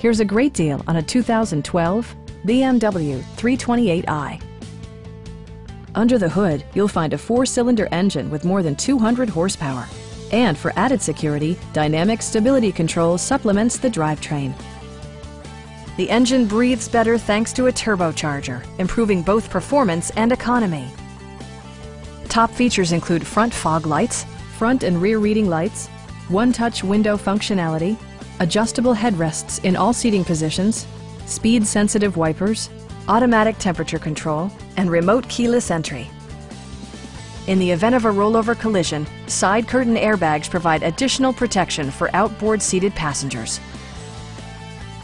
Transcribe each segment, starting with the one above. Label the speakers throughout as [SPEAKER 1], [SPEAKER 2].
[SPEAKER 1] Here's a great deal on a 2012 BMW 328i. Under the hood, you'll find a four-cylinder engine with more than 200 horsepower. And for added security, Dynamic Stability Control supplements the drivetrain. The engine breathes better thanks to a turbocharger, improving both performance and economy. Top features include front fog lights, front and rear reading lights, one-touch window functionality, adjustable headrests in all seating positions, speed-sensitive wipers, automatic temperature control, and remote keyless entry. In the event of a rollover collision, side curtain airbags provide additional protection for outboard seated passengers.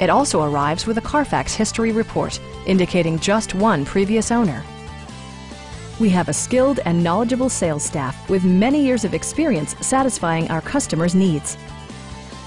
[SPEAKER 1] It also arrives with a Carfax history report, indicating just one previous owner. We have a skilled and knowledgeable sales staff with many years of experience satisfying our customers' needs.